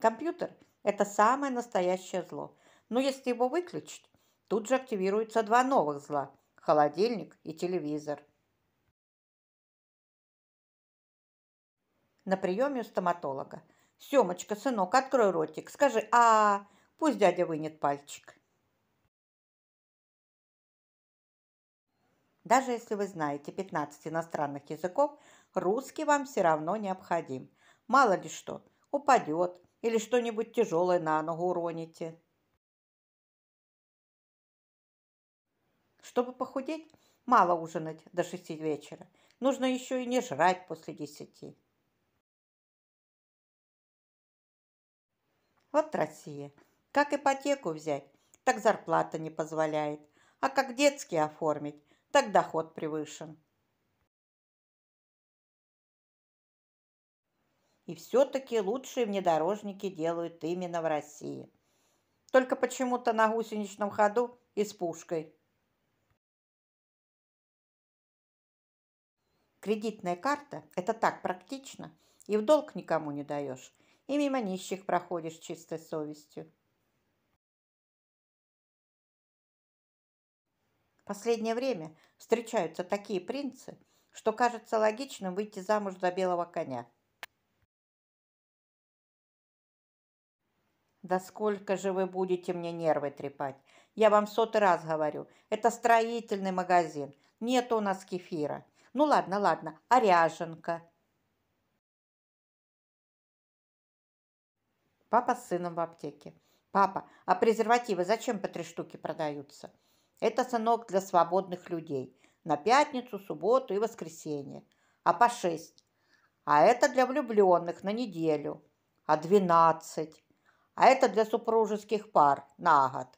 Компьютер – это самое настоящее зло. Но если его выключить, тут же активируются два новых зла – холодильник и телевизор. На приеме у стоматолога. «Семочка, сынок, открой ротик, скажи а, -а, -а пусть дядя вынет пальчик». Даже если вы знаете 15 иностранных языков, русский вам все равно необходим. Мало ли что, упадет или что-нибудь тяжелое на ногу уроните. Чтобы похудеть, мало ужинать до 6 вечера. Нужно еще и не жрать после 10. Вот Россия. Как ипотеку взять, так зарплата не позволяет. А как детский оформить, так доход превышен. И все-таки лучшие внедорожники делают именно в России. Только почему-то на гусеничном ходу и с пушкой. Кредитная карта – это так практично, и в долг никому не даешь, и мимо нищих проходишь чистой совестью. последнее время встречаются такие принцы, что кажется логичным выйти замуж за белого коня. Да сколько же вы будете мне нервы трепать? Я вам сотый раз говорю, это строительный магазин, нет у нас кефира. Ну ладно, ладно, а ряженка? Папа с сыном в аптеке. Папа, а презервативы зачем по три штуки продаются? Это, сынок, для свободных людей. На пятницу, субботу и воскресенье. А по шесть. А это для влюбленных на неделю. А двенадцать. А это для супружеских пар на год.